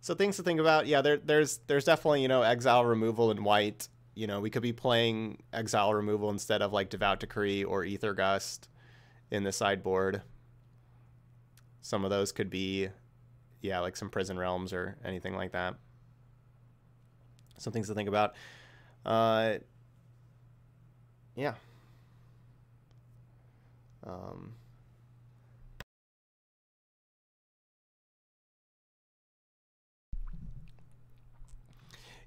so things to think about. Yeah, there, there's there's definitely you know exile removal in white. You know, we could be playing exile removal instead of like Devout Decree or Aether Gust in the sideboard. Some of those could be, yeah, like some Prison Realms or anything like that. Some things to think about. Uh, yeah. Um,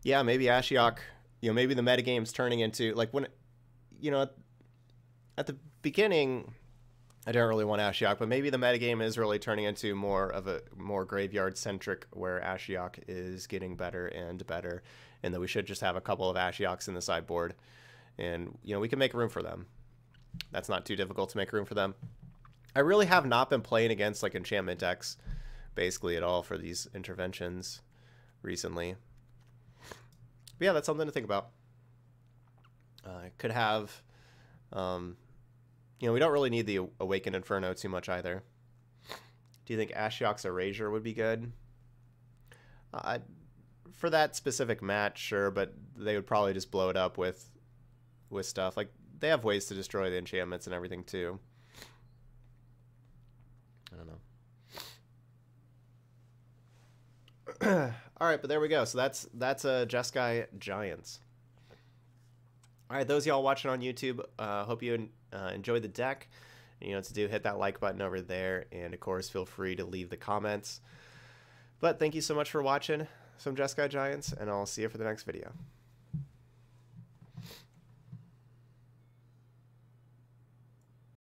yeah, maybe Ashiok, you know, maybe the metagame's turning into like when, you know, at the beginning, I don't really want Ashiok, but maybe the metagame is really turning into more of a more graveyard centric where Ashiok is getting better and better, and that we should just have a couple of Ashioks in the sideboard, and you know we can make room for them. That's not too difficult to make room for them. I really have not been playing against like enchantment decks basically at all for these interventions recently. But yeah, that's something to think about. Uh, could have, um, you know, we don't really need the Awakened Inferno too much either. Do you think Ashiok's Erasure would be good? Uh, for that specific match, sure, but they would probably just blow it up with with stuff. Like they have ways to destroy the enchantments and everything too. I don't know. All right, but there we go. So that's that's a uh, Jeskai Giants. All right, those y'all watching on YouTube, uh, hope you uh, enjoyed the deck. You know what to do, hit that like button over there, and of course, feel free to leave the comments. But thank you so much for watching some Jeskai Giants, and I'll see you for the next video.